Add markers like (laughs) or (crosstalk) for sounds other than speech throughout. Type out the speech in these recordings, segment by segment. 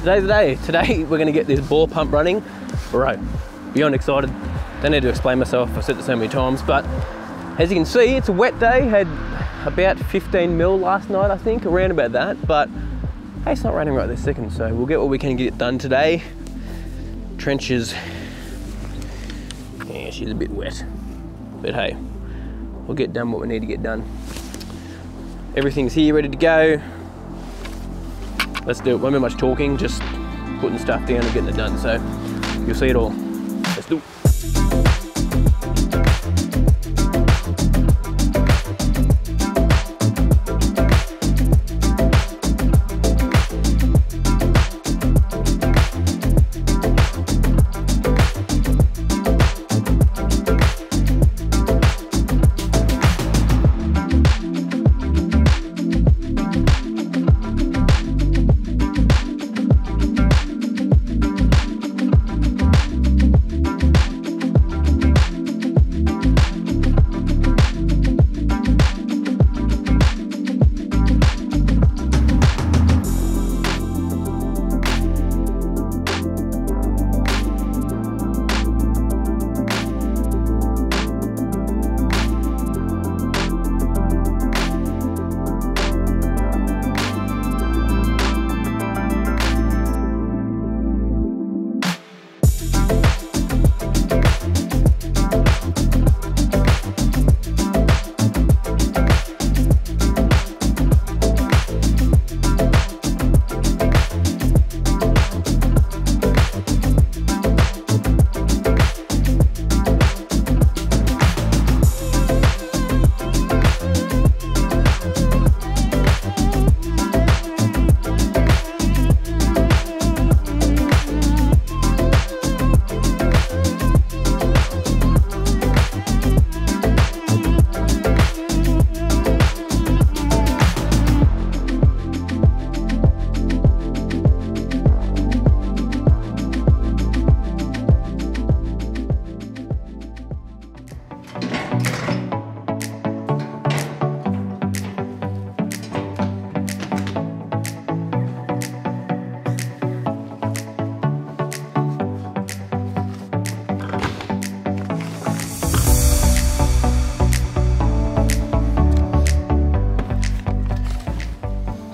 today's the day. Today (laughs) we're gonna get this bore pump running. Bro, beyond excited. Don't need to explain myself, I've said it so many times, but as you can see, it's a wet day. Had about 15 mil last night, I think, around about that, but hey, it's not raining right this second, so we'll get what we can get done today. Trenches, yeah, she's a bit wet, but hey, we'll get done what we need to get done. Everything's here, ready to go. Let's do it. Won't be much talking, just putting stuff down and getting it done. So you'll see it all. Let's do it.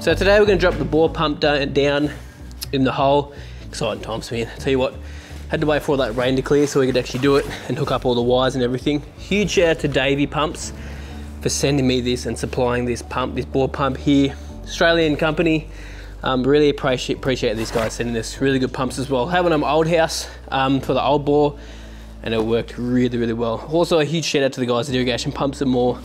So today we're going to drop the bore pump down in the hole. Exciting times me. Tell you what, had to wait for all that rain to clear so we could actually do it and hook up all the wires and everything. Huge shout out to Davey Pumps for sending me this and supplying this pump, this bore pump here. Australian company. Um, really appreciate, appreciate these guys sending us really good pumps as well. Having them old house um, for the old bore and it worked really, really well. Also a huge shout out to the guys at Irrigation Pumps and More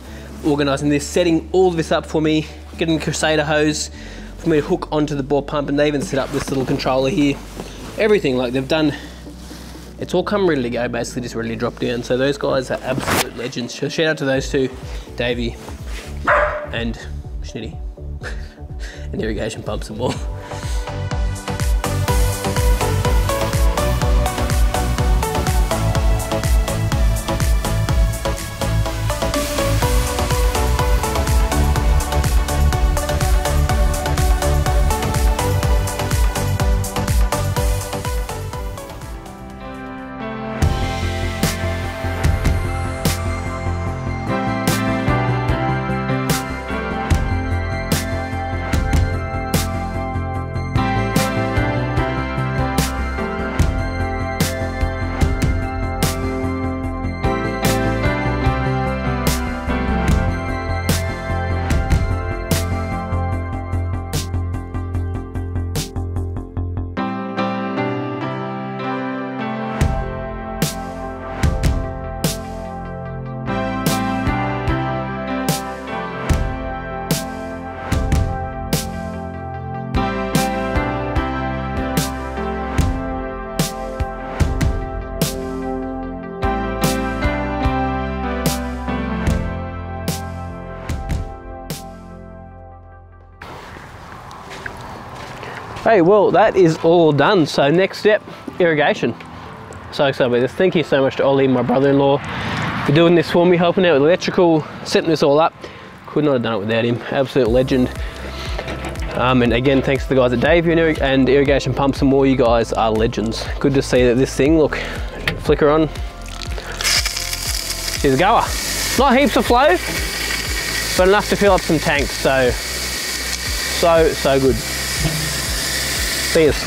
organising this, setting all this up for me, getting Crusader hose for me to hook onto the bore pump and they even set up this little controller here. Everything like they've done, it's all come ready to go, basically just ready to drop down. So those guys are absolute legends. So shout out to those two, Davey and Schnitty (laughs) and Irrigation Pumps and More. Hey, well, that is all done. So next step, irrigation. So excited about this. Thank you so much to Ollie, my brother-in-law, for doing this for me, helping out with electrical, setting this all up. Could not have done it without him. Absolute legend. Um, and again, thanks to the guys at Dave and Irrigation Pumps and more. You guys are legends. Good to see that this thing, look, flicker on. She's a goer. Not heaps of flow, but enough to fill up some tanks. So, so, so good. Us.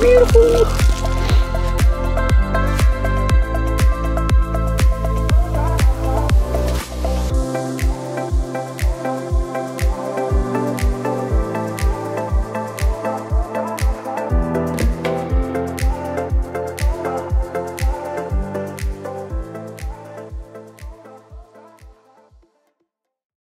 Beautiful.